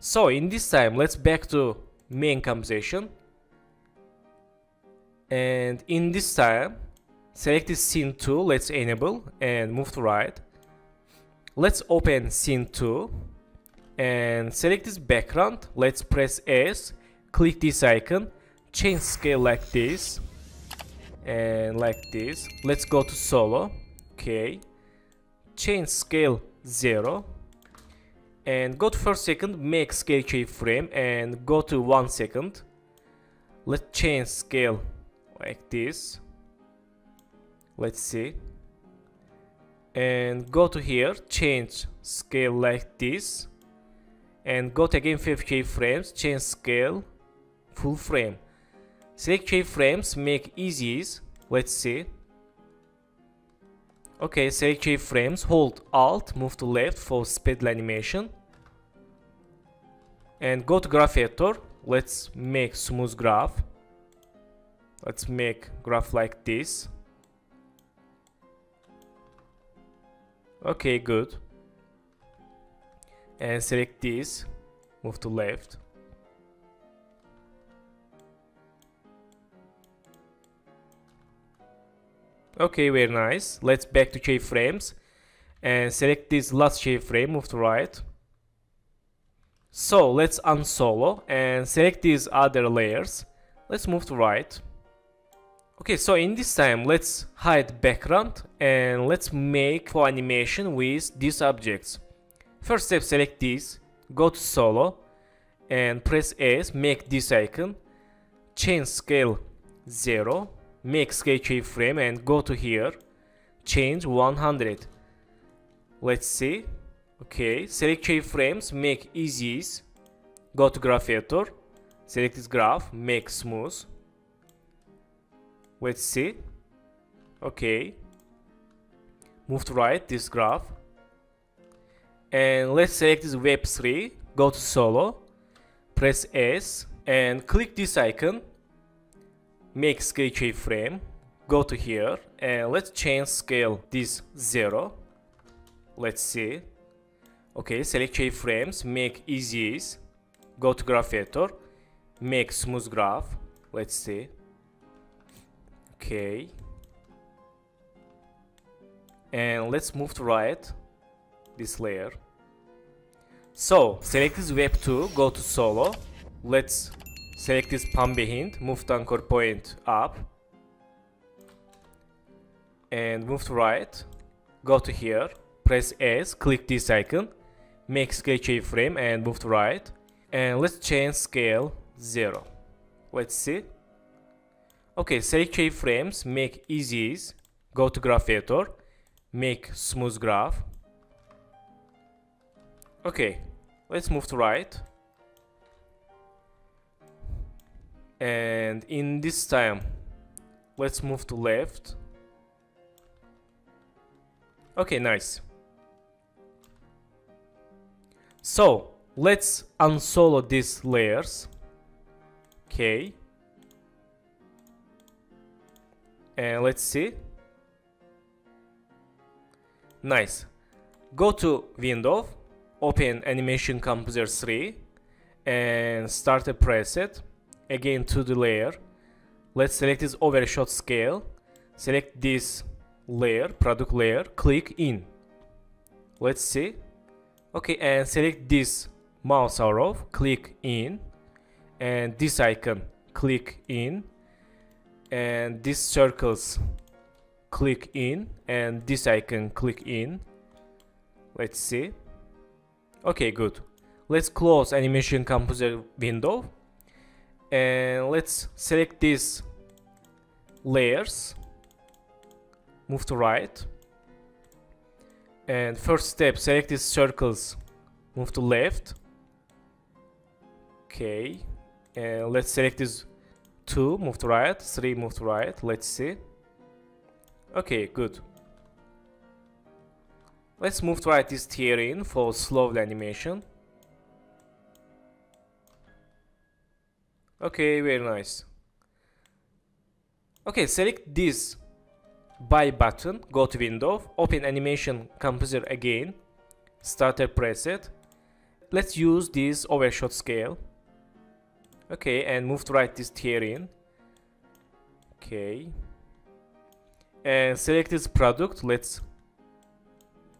So in this time, let's back to main composition. And in this time, select the scene 2, let's enable and move to right. Let's open scene 2 and select this background. Let's press S, click this icon, change scale like this and like this. Let's go to solo. Okay. Change scale 0 and go to first second make scale keyframe and go to one second. Let's change scale like this. Let's see. And go to here change scale like this. And go to again 5 keyframes change scale full frame. Select keyframes make easies let's see Okay, select keyframes, hold Alt, move to left for speed animation. And go to graph editor. Let's make smooth graph. Let's make graph like this. Okay, good. And select this, move to left. Okay, very nice. Let's back to keyframes and select this last keyframe, move to right. So let's unsolo and select these other layers. Let's move to right. Okay, so in this time, let's hide background and let's make for animation with these objects. First step, select this, go to solo and press S, make this icon, change scale 0 make sketch keyframe and go to here change 100 let's see. Okay select keyframes make easies. Go to graph editor select this graph make smooth. Let's see. Okay. Move to right this graph. And let's select this web 3 go to solo press s and click this icon make scale keyframe go to here and let's change scale this 0 let's see. Okay select keyframes make easies go to graph editor make smooth graph. Let's see. Okay. And let's move to right this layer. So select this web 2 go to solo. Let's Select this pan behind, move the anchor point up. And move to right. Go to here, press S, click this icon. Make scale frame and move to right. And let's change scale 0. Let's see. Okay, select keyframes, make easies. Go to graph editor. Make smooth graph. Okay, let's move to right. And in this time let's move to left. Okay nice. So let's unsolo these layers. Okay. And let's see. Nice. Go to window open animation composer 3 and start a preset again to the layer. Let's select this overshoot scale. Select this layer product layer click in. Let's see. Okay and select this mouse arrow click in. And this icon click in. And these circles click in. And this icon click in. Let's see. Okay good. Let's close animation composer window and let's select these layers. Move to right. And first step select these circles. Move to left. Okay. And let's select this 2 move to right. 3 move to right. Let's see. Okay good. Let's move to right this tier in for slow animation Okay, very nice. Okay, select this buy button, go to window, open animation composer again, starter preset, let's use this overshoot scale. Okay and move to right this tier in. Okay. And select this product. Let's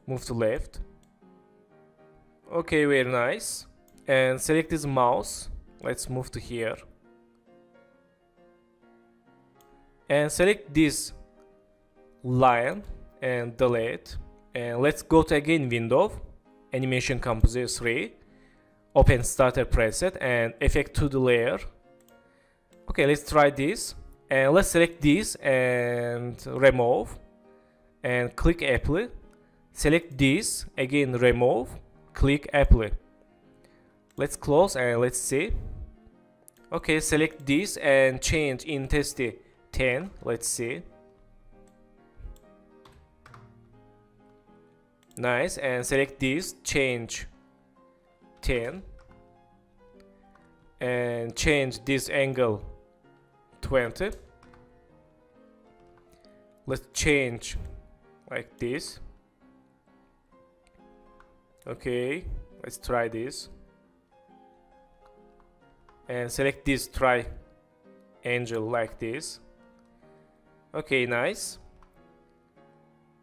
move to left. Okay very nice. And select this mouse. Let's move to here and select this line and delete and let's go to again window animation composer 3 open starter preset and effect to the layer. Okay let's try this. And let's select this and remove. And click apply. Select this again remove. Click apply. Let's close and let's see. Okay select this and change intensity 10 let's see. Nice and select this change 10 and change this angle 20 let's change like this. Okay let's try this. And select this try angel like this okay nice.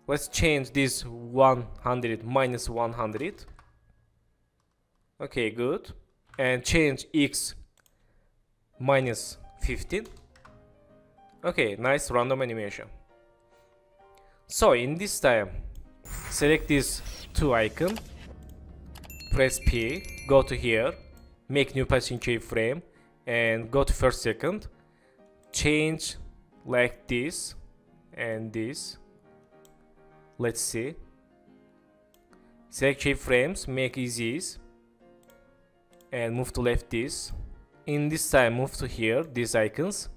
Let's change this 100 minus 100 okay good. And change x minus 15 okay nice random animation. So in this time select this two icon press P go to here make new position keyframe and go to first second. Change like this and this. Let's see. Select keyframes make easy. And move to left this. In this time move to here these icons.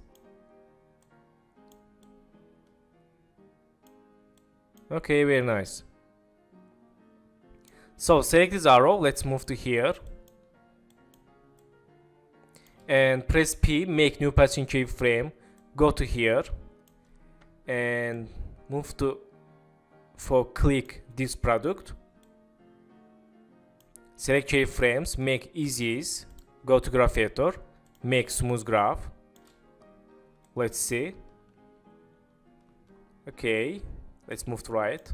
Okay very nice. So select this arrow. Let's move to here. And press P make new position keyframe go to here and move to for click this product. Select keyframes make easies go to graph editor make smooth graph. Let's see. Okay let's move to right.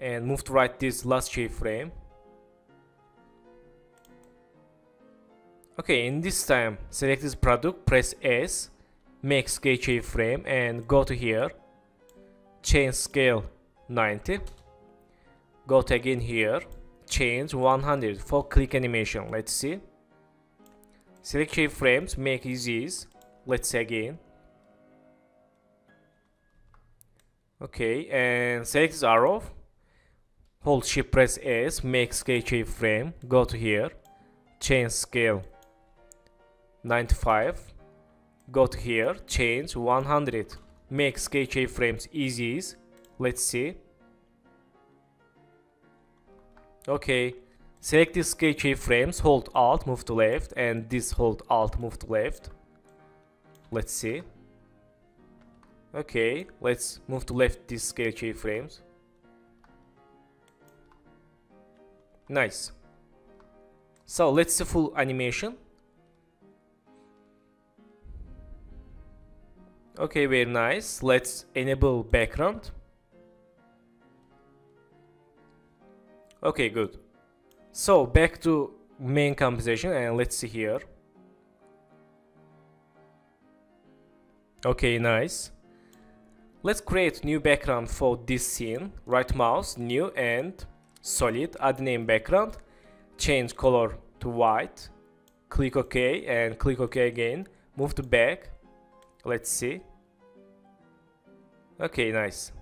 And move to right this last keyframe okay in this time select this product press S make scale keyframe and go to here. Change scale 90 go to again here. Change 100 for click animation let's see. Select keyframes make easies let's see again okay and select this arrow. Hold shift press s make scale keyframe go to here. Change scale 95 go to here change 100 make scale frames easy let's see. Okay select this scale frames hold alt move to left and this hold alt move to left. Let's see. Okay let's move to left this scale frames nice. So let's see full animation Okay, very nice. Let's enable background. Okay, good. So back to main composition and let's see here. Okay, nice. Let's create new background for this scene. Right mouse, new and solid, add name background. Change color to white. Click OK and click OK again. Move to back. Let's see. Okay, nice.